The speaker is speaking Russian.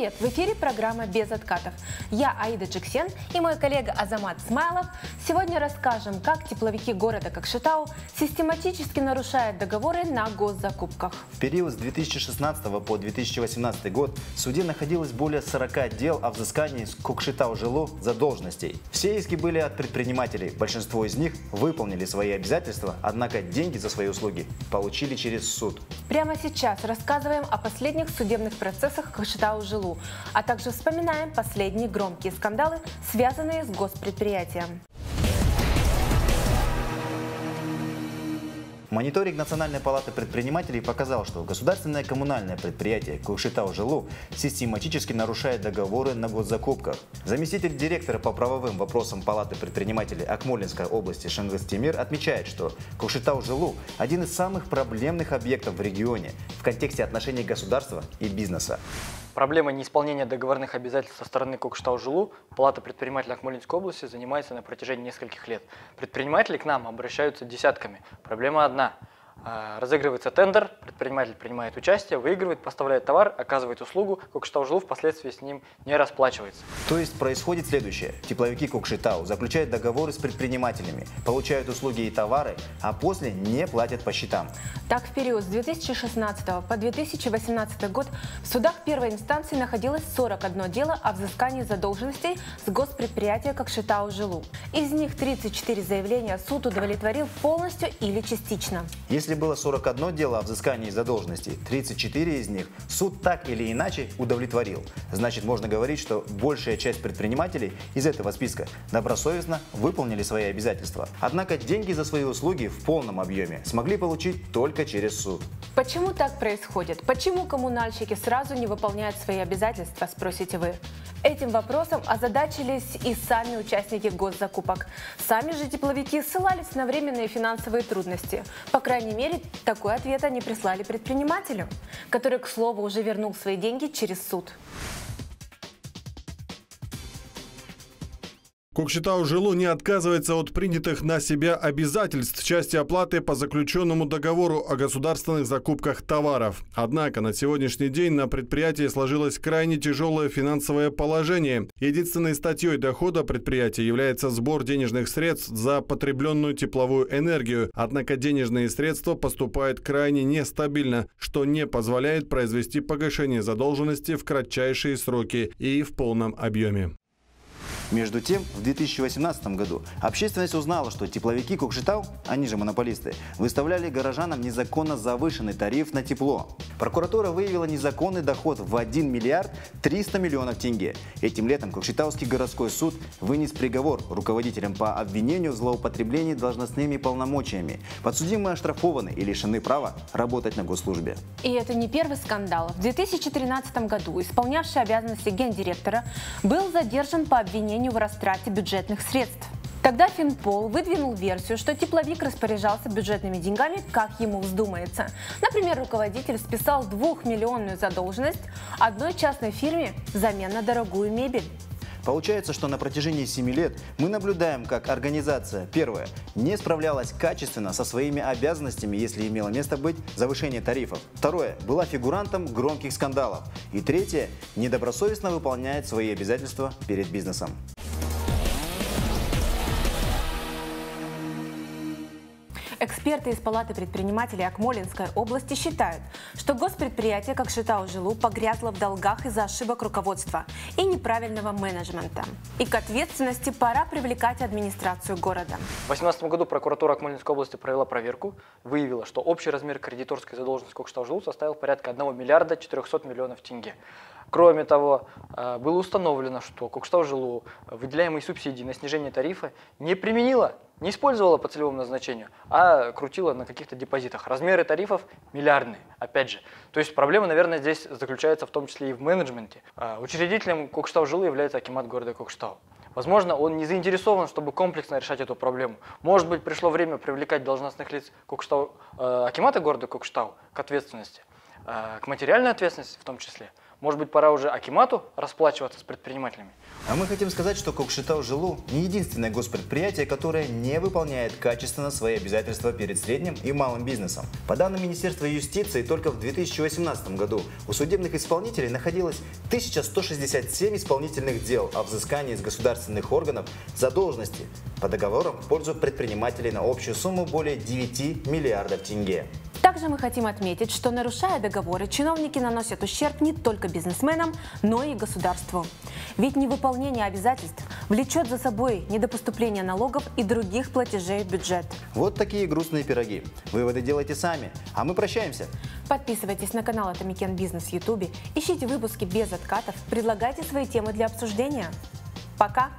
Привет! В эфире программа «Без откатов». Я Аида Джексен и мой коллега Азамат Смайлов. Сегодня расскажем, как тепловики города Кокшетау систематически нарушают договоры на госзакупках. В период с 2016 по 2018 год в суде находилось более 40 дел о взыскании с Кокшетау жило задолженностей. Все иски были от предпринимателей. Большинство из них выполнили свои обязательства, однако деньги за свои услуги получили через суд. Прямо сейчас рассказываем о последних судебных процессах Кокшетау жилу, а также вспоминаем последние громкие скандалы, связанные с госпредприятием. Мониторинг Национальной палаты предпринимателей показал, что государственное коммунальное предприятие Кукшетау жилу систематически нарушает договоры на госзакупках. Заместитель директора по правовым вопросам Палаты предпринимателей Акмолинской области Шенгыс Тимир отмечает, что Кукшетау жилу – один из самых проблемных объектов в регионе в контексте отношений государства и бизнеса. Проблемой неисполнения договорных обязательств со стороны Кокштау-Жилу Палата предпринимателей Акмолинской области занимается на протяжении нескольких лет. Предприниматели к нам обращаются десятками. Проблема одна – разыгрывается тендер, предприниматель принимает участие, выигрывает, поставляет товар, оказывает услугу, Кокшетау-Жилу впоследствии с ним не расплачивается. То есть происходит следующее. Тепловики Кокшетау заключают договоры с предпринимателями, получают услуги и товары, а после не платят по счетам. Так, в период с 2016 по 2018 год в судах первой инстанции находилось 41 дело о взыскании задолженностей с госпредприятия Кокшетау-Жилу. Из них 34 заявления суд удовлетворил полностью или частично. Если если было 41 дело о взыскании задолженности, 34 из них суд так или иначе удовлетворил. Значит, можно говорить, что большая часть предпринимателей из этого списка добросовестно выполнили свои обязательства. Однако деньги за свои услуги в полном объеме смогли получить только через суд. Почему так происходит? Почему коммунальщики сразу не выполняют свои обязательства, спросите вы? Этим вопросом озадачились и сами участники госзакупок. Сами же тепловики ссылались на временные финансовые трудности. По крайней мере, такой ответ они прислали предпринимателю, который, к слову, уже вернул свои деньги через суд. Кокшетау жилу не отказывается от принятых на себя обязательств в части оплаты по заключенному договору о государственных закупках товаров. Однако на сегодняшний день на предприятии сложилось крайне тяжелое финансовое положение. Единственной статьей дохода предприятия является сбор денежных средств за потребленную тепловую энергию. Однако денежные средства поступают крайне нестабильно, что не позволяет произвести погашение задолженности в кратчайшие сроки и в полном объеме. Между тем, в 2018 году общественность узнала, что тепловики Кукшетау, они же монополисты, выставляли горожанам незаконно завышенный тариф на тепло. Прокуратура выявила незаконный доход в 1 миллиард 300 миллионов тенге. Этим летом Кокшетауский городской суд вынес приговор руководителям по обвинению в злоупотреблении должностными полномочиями. Подсудимые оштрафованы и лишены права работать на госслужбе. И это не первый скандал. В 2013 году исполнявший обязанности гендиректора был задержан по обвинению обвинению в растрате бюджетных средств. Тогда Финпол выдвинул версию, что тепловик распоряжался бюджетными деньгами, как ему вздумается. Например, руководитель списал двухмиллионную задолженность одной частной фирме взамен на дорогую мебель. Получается, что на протяжении 7 лет мы наблюдаем, как организация, первое, не справлялась качественно со своими обязанностями, если имело место быть завышение тарифов. Второе, была фигурантом громких скандалов. И третье, недобросовестно выполняет свои обязательства перед бизнесом. Эксперты из Палаты предпринимателей Акмолинской области считают, что госпредприятие как Шитау Жилу погрязло в долгах из-за ошибок руководства и неправильного менеджмента. И к ответственности пора привлекать администрацию города. В 2018 году прокуратура Акмолинской области провела проверку, выявила, что общий размер кредиторской задолженности Кокштау Жилу составил порядка 1 миллиарда 400 миллионов тенге. Кроме того, э, было установлено, что Кокштау-Жилу выделяемые субсидии на снижение тарифа не применила, не использовала по целевому назначению, а крутила на каких-то депозитах. Размеры тарифов миллиардные, опять же. То есть проблема, наверное, здесь заключается в том числе и в менеджменте. Э, учредителем Кокштау-Жилу является Акимат города Кокштау. Возможно, он не заинтересован, чтобы комплексно решать эту проблему. Может быть, пришло время привлекать должностных лиц Кокштау, э, Акимата города Кокштау к ответственности. э, к материальной ответственности в том числе. Может быть, пора уже Акимату расплачиваться с предпринимателями? А мы хотим сказать, что Кокшетау Жилу не единственное госпредприятие, которое не выполняет качественно свои обязательства перед средним и малым бизнесом. По данным Министерства юстиции, только в 2018 году у судебных исполнителей находилось 1167 исполнительных дел о взыскании из государственных органов задолженности по договорам в пользу предпринимателей на общую сумму более 9 миллиардов тенге. Также мы хотим отметить, что нарушая договоры, чиновники наносят ущерб не только бизнесменам, но и государству. Ведь невыполнение обязательств влечет за собой недопоступление налогов и других платежей в бюджет. Вот такие грустные пироги. Выводы делайте сами, а мы прощаемся. Подписывайтесь на канал Атамикен Бизнес в Ютубе, ищите выпуски без откатов, предлагайте свои темы для обсуждения. Пока!